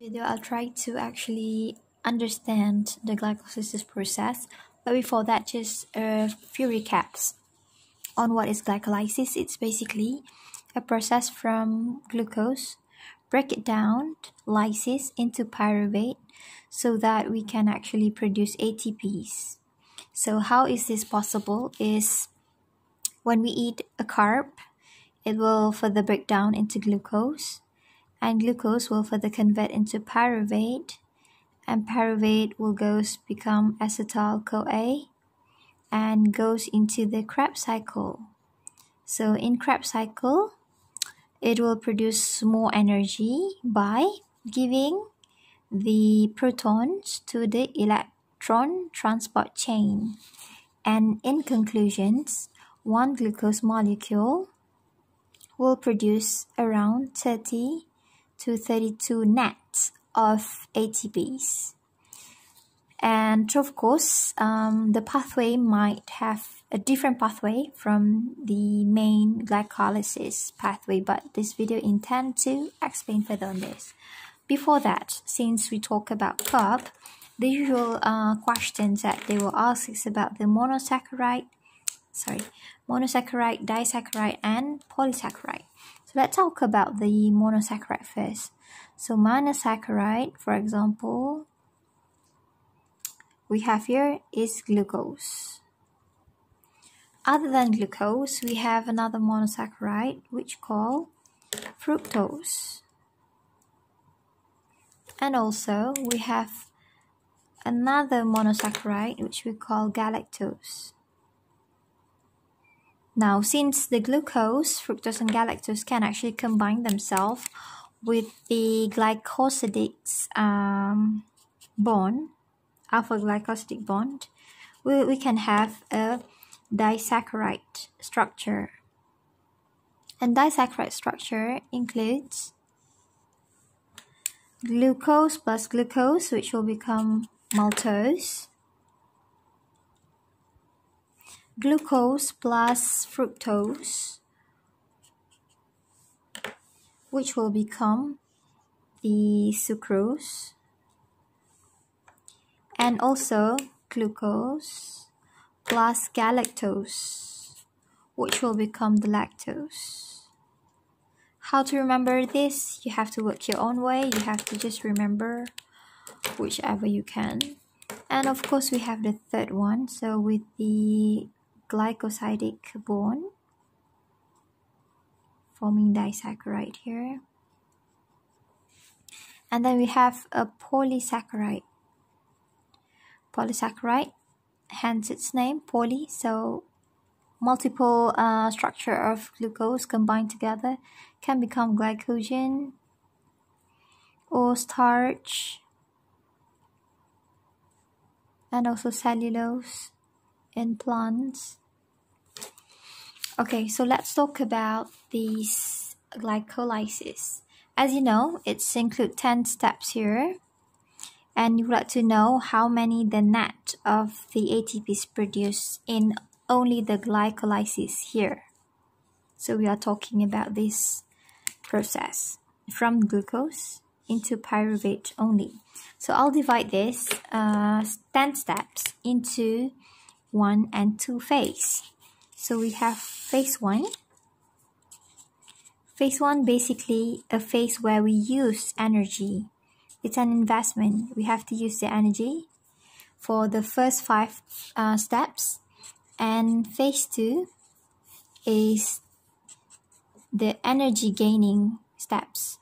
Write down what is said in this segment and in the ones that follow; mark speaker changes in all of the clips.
Speaker 1: video I'll try to actually understand the glycolysis process. But before that just a few recaps on what is glycolysis. It's basically a process from glucose break it down lysis into pyruvate so that we can actually produce ATPs so how is this possible is when we eat a carb it will further break down into glucose and glucose will further convert into pyruvate and pyruvate will goes become acetyl CoA and goes into the Krebs cycle. So in Krebs cycle, it will produce more energy by giving the protons to the electron transport chain. And in conclusions, one glucose molecule will produce around 30 to 32 net of ATPs. And of course, um, the pathway might have a different pathway from the main glycolysis pathway, but this video intend to explain further on this. Before that, since we talk about carb, the usual uh, questions that they will ask is about the monosaccharide, sorry, monosaccharide, disaccharide, and polysaccharide. So let's talk about the monosaccharide first. So monosaccharide, for example, we have here is glucose. Other than glucose, we have another monosaccharide which called fructose. And also we have another monosaccharide which we call galactose. Now, since the glucose, fructose, and galactose can actually combine themselves with the glycosidic um, bond, alpha glycosidic bond, we, we can have a disaccharide structure. And disaccharide structure includes glucose plus glucose, which will become maltose, glucose plus fructose, which will become the sucrose, and also glucose plus galactose, which will become the lactose. How to remember this? You have to work your own way. You have to just remember whichever you can. And of course, we have the third one. So with the glycosidic bond forming disaccharide here. And then we have a polysaccharide. Polysaccharide hence its name poly so multiple uh, structure of glucose combined together can become glycogen or starch and also cellulose in plants Okay, so let's talk about these glycolysis. As you know, it's include 10 steps here. And you would like to know how many the net of the ATPs produced in only the glycolysis here. So we are talking about this process from glucose into pyruvate only. So I'll divide this uh, 10 steps into one and two phase. So we have phase one. Phase one basically a phase where we use energy. It's an investment. We have to use the energy for the first five uh, steps. And phase two is the energy gaining steps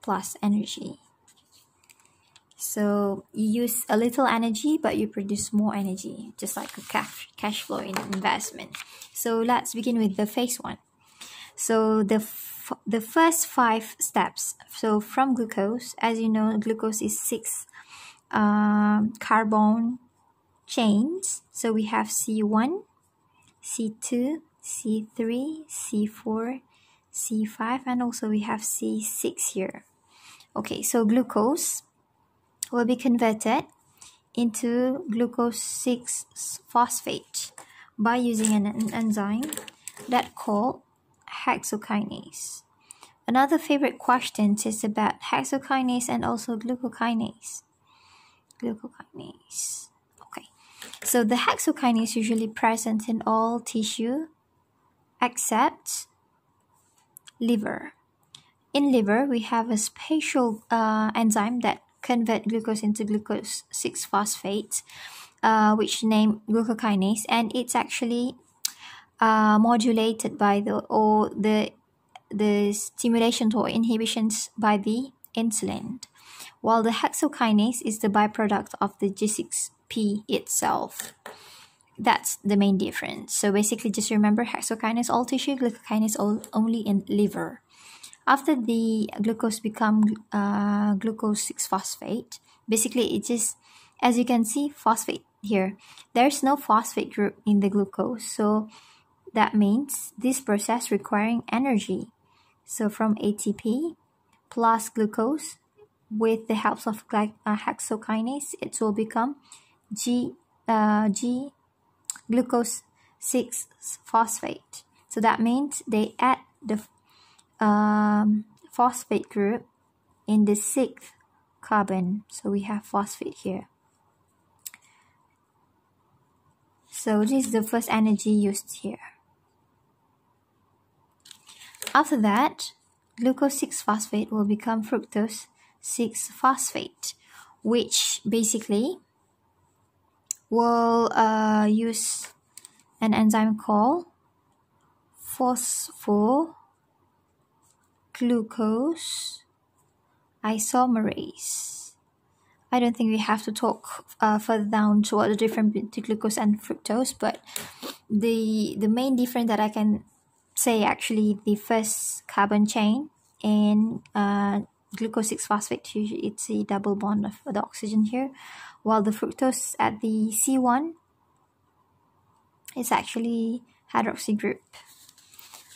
Speaker 1: plus energy. So you use a little energy, but you produce more energy, just like a cash, cash flow in investment. So let's begin with the phase one. So the the first five steps. So from glucose, as you know, glucose is six um, carbon chains. So we have C1, C2, C3, C4, C5, and also we have C6 here. Okay, so glucose will be converted into glucose 6 phosphate by using an, enzyme that called hexokinase. Another favorite question is about hexokinase and also glucokinase. Glucokinase. Okay. So the hexokinase usually present in all tissue except liver. In liver, we have a special uh, enzyme that convert glucose into glucose 6-phosphate, uh, which named glucokinase, and it's actually uh, modulated by the or the the stimulation or inhibitions by the insulin, while the hexokinase is the byproduct of the G6P itself. That's the main difference. So basically, just remember hexokinase all tissue, glucokinase all, only in liver. After the glucose become uh, glucose 6-phosphate, basically it is, as you can see, phosphate here. There's no phosphate group in the glucose, so that means this process requiring energy. So from ATP plus glucose with the help of uh, hexokinase, it will become G, uh, G glucose 6 phosphate. So that means they add the um, phosphate group in the sixth carbon. So we have phosphate here. So this is the first energy used here. After that, glucose 6-phosphate will become fructose 6-phosphate, which basically will uh, use an enzyme called phosphoglucose isomerase. I don't think we have to talk uh, further down to what the difference between glucose and fructose, but the the main difference that I can say actually the first carbon chain in uh, glucose 6 phosphate it's a double bond of the oxygen here while the fructose at the C1 is actually hydroxy group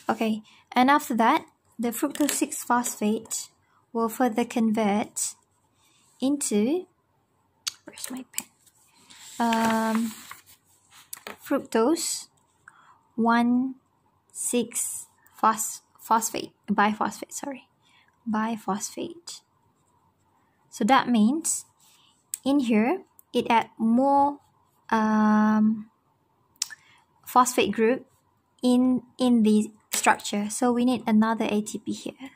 Speaker 1: okay and after that the fructose 6 phosphate will further convert into where's my pen? Um, fructose 1 6 phos- phosphate biphosphate sorry biphosphate. So that means in here it add more um, phosphate group in in the structure so we need another ATP here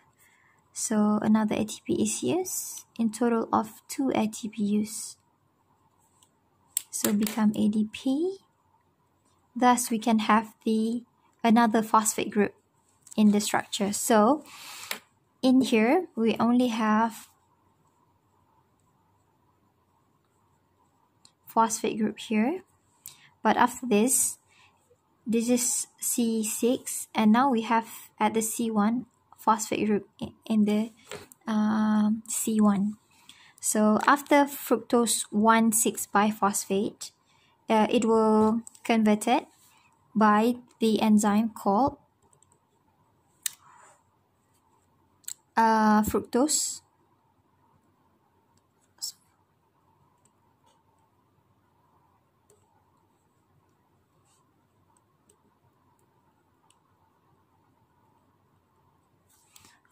Speaker 1: so another ATP is used in total of two ATP used so become ADP thus we can have the another phosphate group in the structure. So in here, we only have phosphate group here. But after this, this is C6 and now we have at the C1 phosphate group in the um, C1. So after fructose 1,6 biphosphate, uh, it will convert it by the enzyme called uh, fructose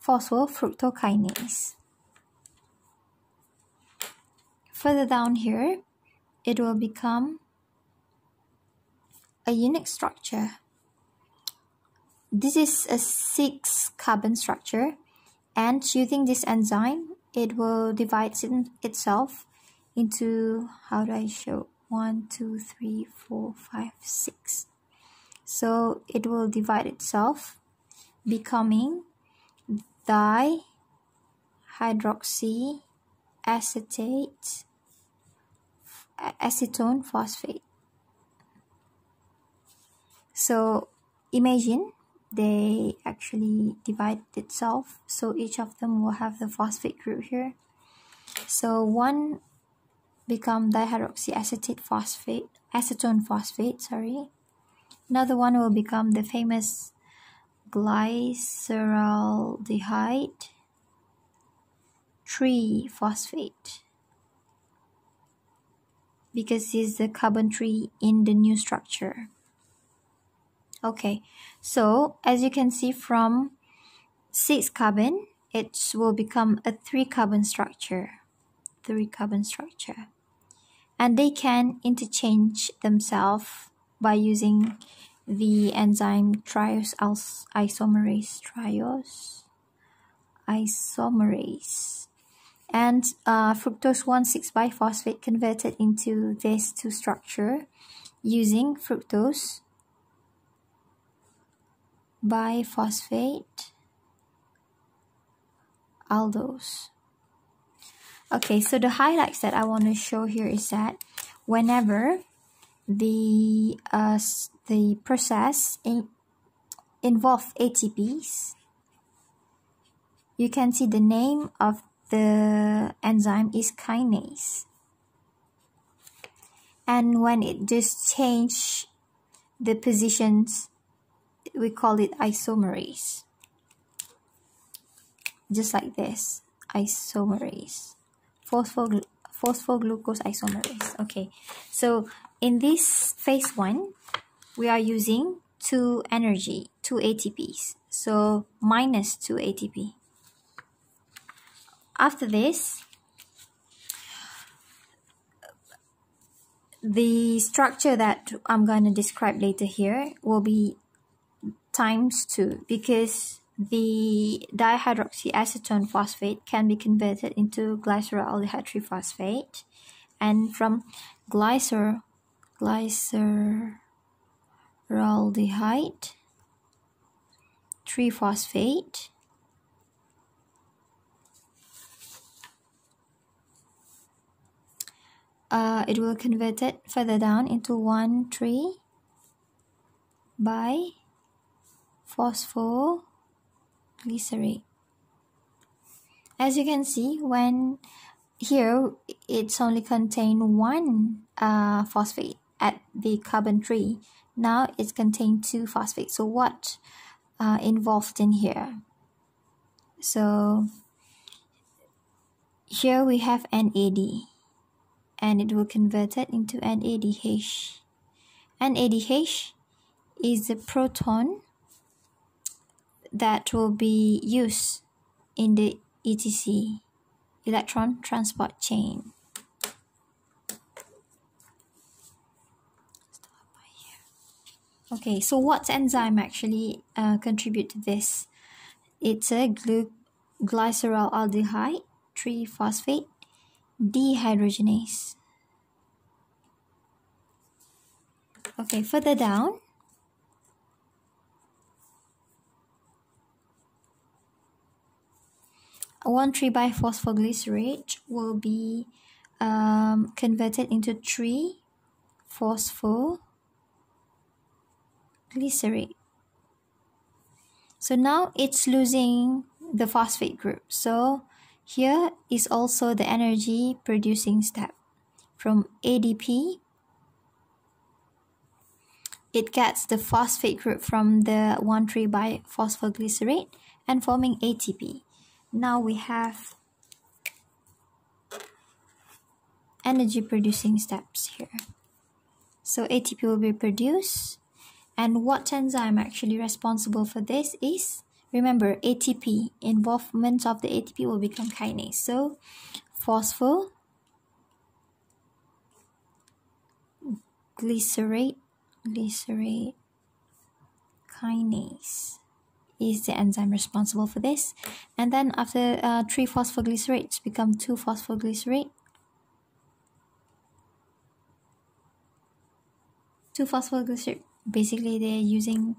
Speaker 1: phosphofructokinase. Further down here, it will become a unique structure. This is a six carbon structure and using this enzyme it will divide itself into how do I show one two three four five six so it will divide itself becoming acetate acetone phosphate. So imagine they actually divide itself so each of them will have the phosphate group here. So one become dihydroxyacetate phosphate acetone phosphate sorry. Another one will become the famous glyceraldehyde 3 phosphate because it's the carbon tree in the new structure Okay, so as you can see from six carbon, it will become a three carbon structure. Three carbon structure. And they can interchange themselves by using the enzyme triose isomerase. Triose isomerase. And uh, fructose 1,6 biphosphate converted into this two structure using fructose biphosphate aldolase. Okay, so the highlights that I want to show here is that whenever the uh, the process in, involve ATPs, you can see the name of the enzyme is kinase. And when it just change the positions, we call it isomerase. Just like this, isomerase. Phosphogl phosphoglucose isomerase. Okay, so in this phase one, we are using two energy, two ATPs. So minus two ATP. After this, the structure that I'm going to describe later here will be times 2 because the dihydroxyacetone phosphate can be converted into glycerolaldehyde triphosphate and from glycer glycer glyceraldehyde triphosphate uh, it will convert it further down into 1 3 by phosphoglycerate. As you can see, when here it's only contain one uh, phosphate at the carbon tree. Now it's contained two phosphates. So what uh, involved in here? So here we have NAD and it will convert it into NADH. NADH is the proton that will be used in the ETC, electron transport chain. Okay, so what enzyme actually uh, contribute to this? It's a glu glycerol aldehyde, 3-phosphate dehydrogenase. Okay, further down, one 3 phosphoglycerate will be um, converted into 3 phosphoglycerate. So now it's losing the phosphate group. So here is also the energy producing step. From ADP, it gets the phosphate group from the 1,3 phosphoglycerate and forming ATP. Now we have energy producing steps here. So ATP will be produced and what enzyme actually responsible for this is Remember, ATP, involvement of the ATP will become kinase. So, phosphoglycerate glycerate kinase is the enzyme responsible for this. And then after uh, three phosphoglycerates become two phosphoglycerate. Two phosphoglycerate, basically they're using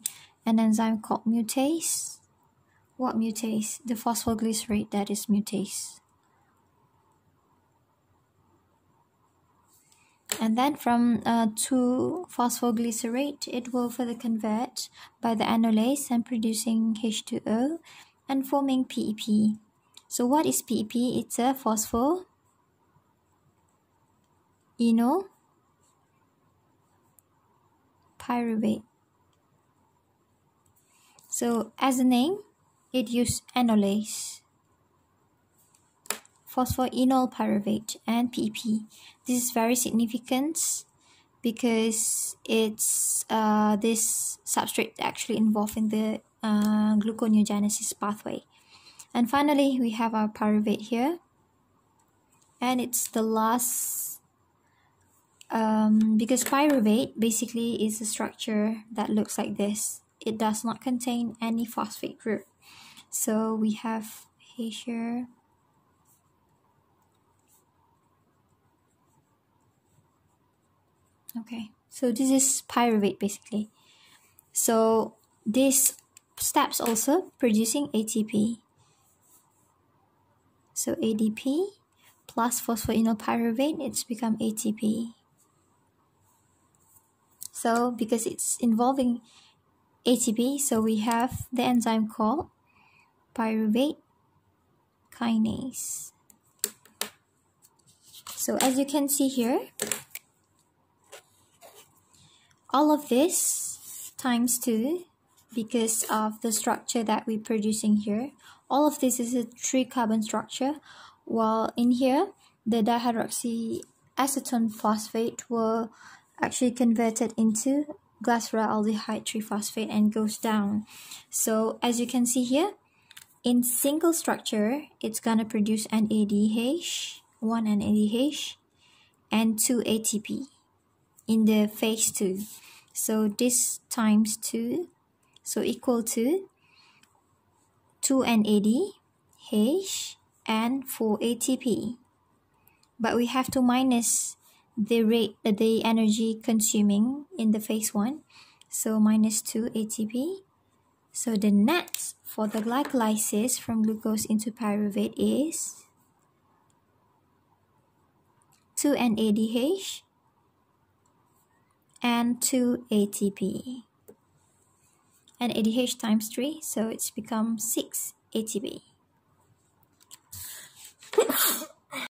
Speaker 1: an enzyme called mutase what mutase? The phosphoglycerate that is mutase. And then from uh, 2 phosphoglycerate, it will further convert by the enolase and producing H2O and forming PEP. So what is PEP? It's a phospho eno pyruvate. So as a name, it used enolase, phosphoenol pyruvate, and PEP. This is very significant because it's uh, this substrate actually involved in the uh, gluconeogenesis pathway. And finally, we have our pyruvate here. And it's the last, um, because pyruvate basically is a structure that looks like this. It does not contain any phosphate group. So we have here okay so this is pyruvate basically so this steps also producing ATP so ADP plus phosphoenolpyruvate it's become ATP so because it's involving ATP so we have the enzyme called pyruvate kinase so as you can see here all of this times 2 because of the structure that we're producing here. All of this is a 3 carbon structure while in here the dihydroxyacetone phosphate will actually converted into glyceraldehyde 3-phosphate and goes down. So as you can see here, in single structure, it's gonna produce NADH, one NADH, and two ATP in the phase 2 so this times 2 so equal to 2 NAD H and 4 ATP but we have to minus the rate uh, the energy consuming in the phase 1 so minus 2 ATP so the net for the glycolysis from glucose into pyruvate is 2 NADH and 2 ATP. And ADH times 3, so it's become 6 ATP.